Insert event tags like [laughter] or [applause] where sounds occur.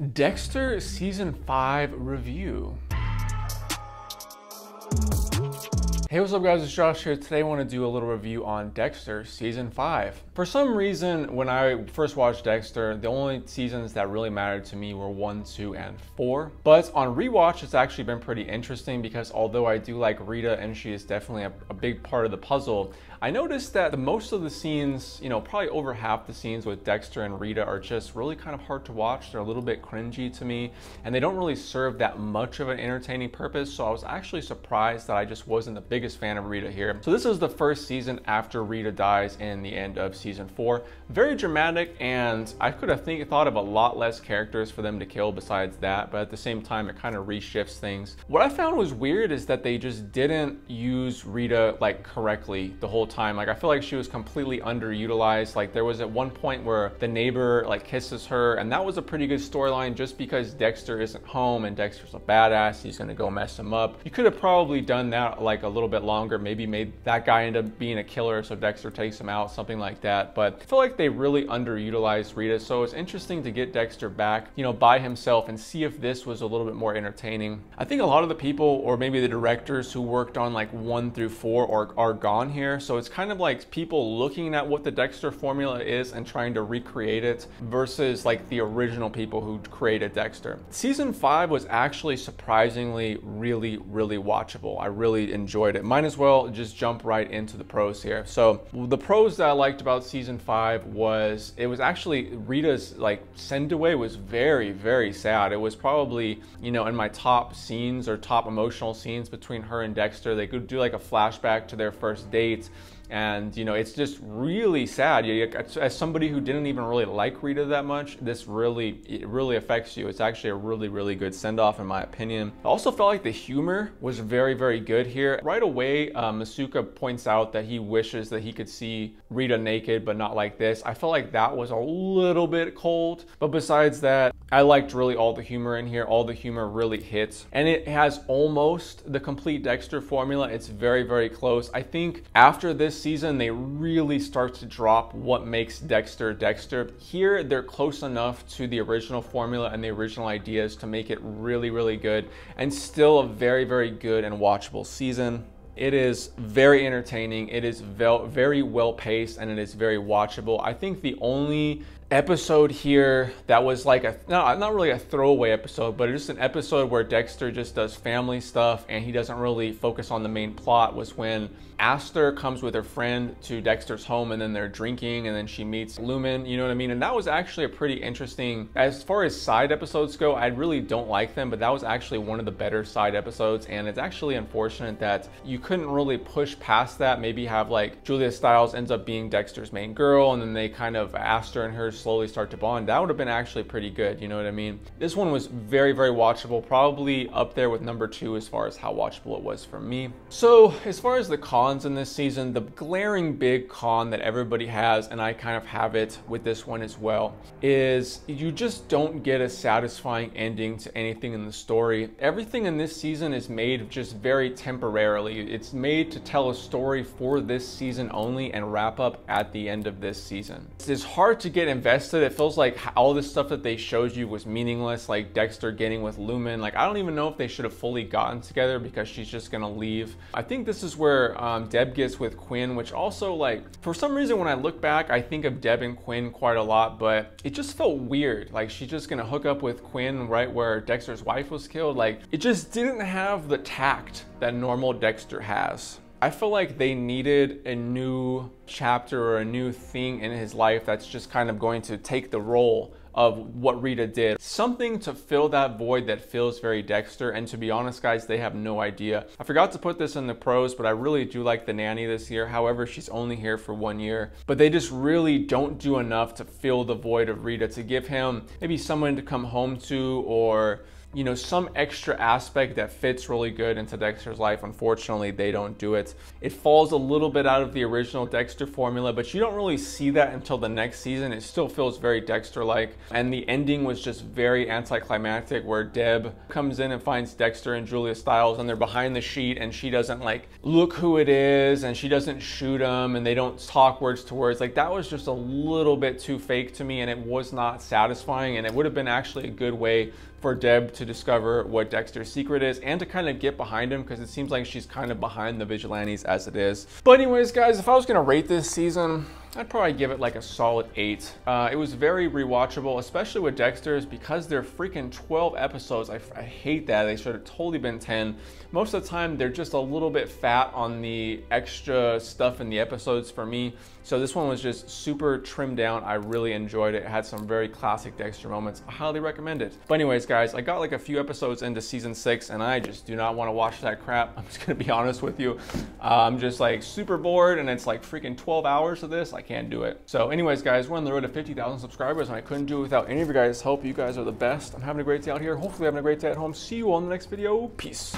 Dexter Season 5 Review. Hey, what's up guys, it's Josh here. Today I want to do a little review on Dexter Season 5. For some reason, when I first watched Dexter, the only seasons that really mattered to me were 1, 2, and 4. But on rewatch, it's actually been pretty interesting because although I do like Rita and she is definitely a, a big part of the puzzle, I noticed that the most of the scenes, you know, probably over half the scenes with Dexter and Rita are just really kind of hard to watch. They're a little bit cringy to me and they don't really serve that much of an entertaining purpose. So I was actually surprised that I just wasn't the biggest fan of Rita here. So this is the first season after Rita dies in the end of season four. Very dramatic and I could have think, thought of a lot less characters for them to kill besides that, but at the same time, it kind of reshifts things. What I found was weird is that they just didn't use Rita like correctly the whole time. Like I feel like she was completely underutilized. Like there was at one point where the neighbor like kisses her and that was a pretty good storyline just because Dexter isn't home and Dexter's a badass. He's gonna go mess him up. You could have probably done that like a little bit longer. Maybe made that guy end up being a killer so Dexter takes him out, something like that. But I feel like they really underutilized Rita. So it's interesting to get Dexter back, you know, by himself and see if this was a little bit more entertaining. I think a lot of the people or maybe the directors who worked on like one through four are, are gone here. So it's kind of like people looking at what the Dexter formula is and trying to recreate it versus like the original people who created Dexter. Season five was actually surprisingly really, really watchable. I really enjoyed it. Might as well just jump right into the pros here. So the pros that I liked about season five was it was actually Rita's like send away was very, very sad. It was probably, you know, in my top scenes or top emotional scenes between her and Dexter. They could do like a flashback to their first date and you know it's just really sad. As somebody who didn't even really like rita that much this really it really affects you. It's actually a really really good send-off in my opinion. I also felt like the humor was very very good here. Right away uh, masuka points out that he wishes that he could see rita naked but not like this. I felt like that was a little bit cold. But besides that i liked really all the humor in here all the humor really hits and it has almost the complete dexter formula it's very very close i think after this season, they really start to drop what makes Dexter Dexter. Here, they're close enough to the original formula and the original ideas to make it really, really good and still a very, very good and watchable season. It is very entertaining. It is very well paced and it is very watchable. I think the only episode here that was like a no, not really a throwaway episode, but just an episode where Dexter just does family stuff and he doesn't really focus on the main plot was when Astor comes with her friend to Dexter's home and then they're drinking and then she meets Lumen, you know what I mean? And that was actually a pretty interesting as far as side episodes go, I really don't like them, but that was actually one of the better side episodes and it's actually unfortunate that you couldn't really push past that, maybe have like Julia Stiles ends up being Dexter's main girl and then they kind of Astor and her slowly start to bond, that would have been actually pretty good. You know what I mean? This one was very, very watchable, probably up there with number two as far as how watchable it was for me. So as far as the cons in this season, the glaring big con that everybody has, and I kind of have it with this one as well, is you just don't get a satisfying ending to anything in the story. Everything in this season is made just very temporarily. It's made to tell a story for this season only and wrap up at the end of this season. It's hard to get invested invested. It feels like all this stuff that they showed you was meaningless, like Dexter getting with Lumen. Like, I don't even know if they should have fully gotten together because she's just gonna leave. I think this is where um, Deb gets with Quinn, which also, like, for some reason, when I look back, I think of Deb and Quinn quite a lot, but it just felt weird. Like, she's just gonna hook up with Quinn right where Dexter's wife was killed. Like, it just didn't have the tact that normal Dexter has. I feel like they needed a new chapter or a new thing in his life that's just kind of going to take the role of what Rita did. Something to fill that void that feels very Dexter. And to be honest, guys, they have no idea. I forgot to put this in the pros, but I really do like the nanny this year. However, she's only here for one year. But they just really don't do enough to fill the void of Rita, to give him maybe someone to come home to or you know, some extra aspect that fits really good into Dexter's life. Unfortunately, they don't do it. It falls a little bit out of the original Dexter formula, but you don't really see that until the next season. It still feels very Dexter-like. And the ending was just very anticlimactic where Deb comes in and finds Dexter and Julia Stiles and they're behind the sheet and she doesn't like look who it is and she doesn't shoot him and they don't talk words to words. Like that was just a little bit too fake to me and it was not satisfying and it would have been actually a good way for Deb to discover what Dexter's secret is and to kind of get behind him because it seems like she's kind of behind the vigilantes as it is. But anyways, guys, if I was gonna rate this season, I'd probably give it like a solid eight. Uh, it was very rewatchable, especially with Dexter's because they're freaking 12 episodes. I, I hate that. They should have totally been 10. Most of the time, they're just a little bit fat on the extra stuff in the episodes for me. So this one was just super trimmed down. I really enjoyed it. It had some very classic Dexter moments. I highly recommend it. But anyways, guys, I got like a few episodes into season six and I just do not want to watch that crap. [laughs] I'm just gonna be honest with you. Uh, I'm just like super bored and it's like freaking 12 hours of this. I can't do it. So anyways, guys, we're on the road to 50,000 subscribers and I couldn't do it without any of you guys' help. You guys are the best. I'm having a great day out here. Hopefully having a great day at home. See you all in the next video. Peace.